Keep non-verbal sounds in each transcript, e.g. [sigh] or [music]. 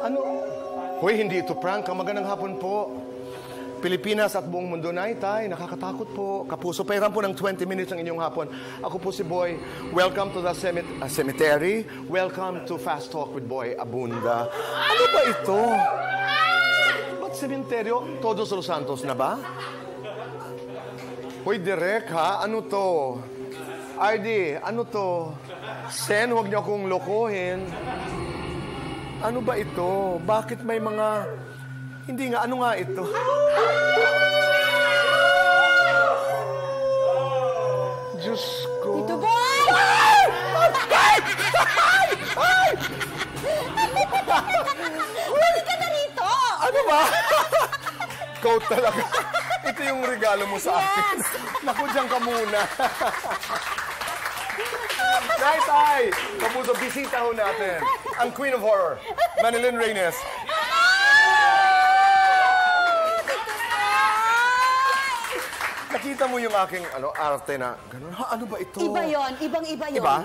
Ano? Hoy, hindi ito prank. Magandang hapon po. Pilipinas at buong mundo na tay, nakakatakot po. Kapuso, pairan po ng 20 minutes ang inyong hapon. Ako po si Boy. Welcome to the cemit- uh, cemetery. Welcome to Fast Talk with Boy Abunda. Ano ba ito? Ba't sementeryo? Todos los Santos na ba? Hoy, Direk ha? Ano to? RD, ano to? Sen, huwag niyo akong lokohin. Ano ba ito? Bakit may mga... Hindi nga, ano nga ito? Diyos ko. Tito Boy! Balik ka na rito! Ano ba? Ikaw talaga. Ito yung regalo mo sa akin. Naku, dyan ka muna. Night Eye! Kapuso, bisita ho natin. Ang Queen of Horror, Manilyn Reynes. Nakita mo yung aking ano, arte na gano'n. Ha, ano ba ito? Iba yon, ibang-iba yon. Diba?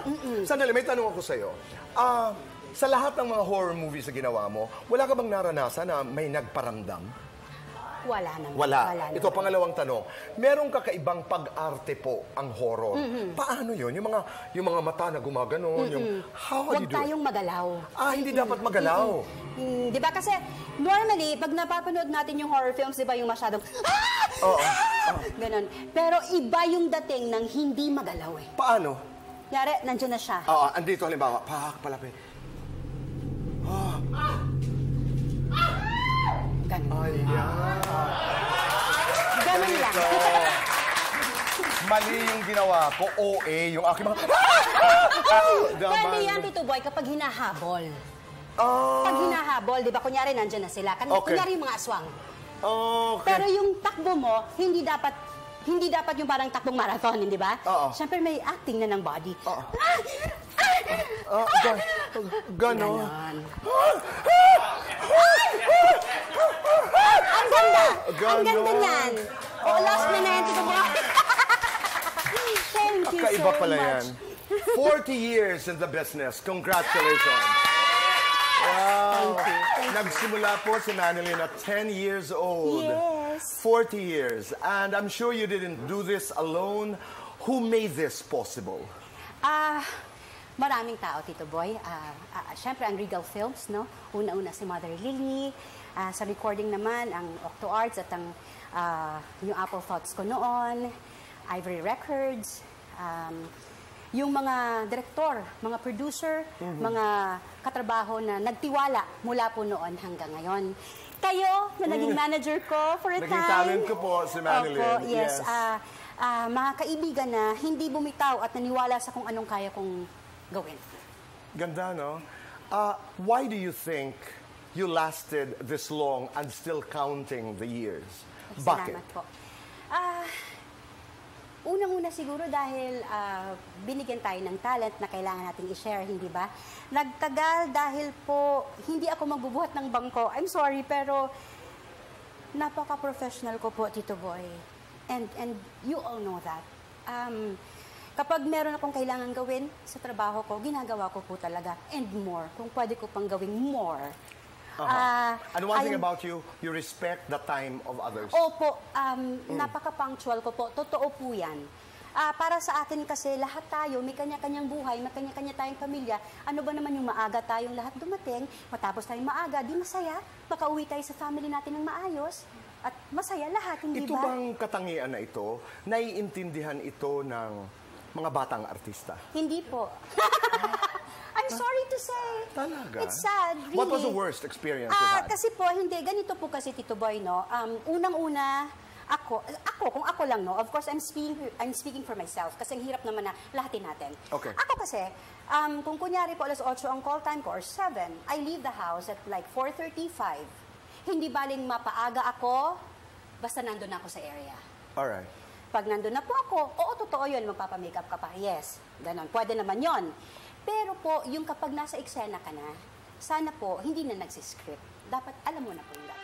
Sandali, may tanong ako sa'yo. Ah, sa lahat ng mga horror movies na ginawa mo, wala ka bang naranasan na may nagparamdam? Wala naman. Wala. naman. Ito, pangalawang tanong. Merong kakaibang pag-arte po ang horror. Mm-hmm. Paano yun? Yung mga, yung mga mata na gumaganon, yung... How do Huwag you do tayong magalaw. Ah, hindi dapat magalaw. Hmm, di ba kasi normally, pag napapanood natin yung horror films, di ba yung masyadong, ah! Oo. Ah! [laughs] Ganon. Pero iba yung dating ng hindi magalaw eh. Paano? Yari, nandiyan na siya. Oo, andito halimbawa. Pak, palapit. Ganon. Ayan. Ganon lang. Ito. Mali yung ginawa ko. OA, yung aking mga... Pwede yan, Tito Boy, kapag hinahabol. Ah, Pag hinahabol, di ba, kunyari nandyan na sila. Kan- Okay. Kunyari yung mga aswang. okay. Pero yung takbo mo, hindi dapat hindi dapat yung parang takbong marathon, hindi ba? Oo. Siyempre may acting na ng body. Oo. Ah, gan ganon. Ganon. Ang ganda! Ang ganda niyan! Oh, lost me na yan, Tito Boy. Thank you Kakaiba so pala much. [laughs] yan. 40 years in the business. Congratulations. Wow. Nagsimula po si Manilyn at 10 years old. Yes. 40 years. And I'm sure you didn't do this alone. Who made this possible? Ah, maraming tao, Tito Boy. Ah, ah, Siyempre, ang Regal Films, no? Una-una si Mother Lily. Ah, sa recording naman, ang Octo Arts at ang ah, yung Apple Thoughts ko noon. Ivory Records. Um, yung mga direktor, mga producer, mga katrabaho na nagtiwala mula po noon hanggang ngayon. Kayo, na naging manager ko for a Naging time. talent ko po, si Manilyn. Opo, yes. Yes. Ah, ah, mga kaibigan na hindi bumitaw at naniwala sa kung anong kaya kong gawin. Ganda, no? Uh, why do you think you lasted this long and still counting the years? Bakit? Salamat po. Ah, Unang-una siguro dahil ah, binigyan tayo ng talent na kailangan nating i-share, hindi ba? Nagtagal dahil po hindi ako magbubuhat ng bangko. I'm sorry, pero napaka-professional ko po, Tito Boy. And, and you all know that. Um, kapag meron akong kailangan gawin sa trabaho ko, ginagawa ko po talaga. And more. Kung pwede ko pang gawing more. Ah, and one thing about you, you respect the time of others. Opo, um, napaka-punctual ko po. Totoo po yan. Ah, para sa atin kasi lahat tayo, may kanya-kanyang buhay, may kanya-kanya tayong pamilya. Ano ba naman yung maaga tayong lahat dumating, matapos tayong maaga, di masaya, makauwi tayo sa family natin ng maayos, at masaya lahat, hindi Ito ba? bang katangian na ito, naiintindihan ito ng mga batang artista? Hindi po. [laughs] I'm sorry to say. Talaga? It's sad, really. What was the worst experience you Ah, had? kasi po, hindi. Ganito po kasi, Tito Boy, no? Um, Unang-una, ako, ako, kung ako lang, no? Of course, I'm speaking, I'm speaking for myself. Kasi ang hirap naman na lahatin natin. Okay. Ako kasi, um, kung kunyari po, alas 8 ang call time ko, or 7, I leave the house at like 4.35. Hindi baling mapaaga ako, basta nandun ako sa area. Alright. Pag nandun na po ako, oo, totoo yun, magpapamakeup ka pa. Yes, ganon. Pwede naman yon. Pero po, yung kapag nasa eksena ka na, sana po, hindi na nagsiscript. Dapat alam mo na po yung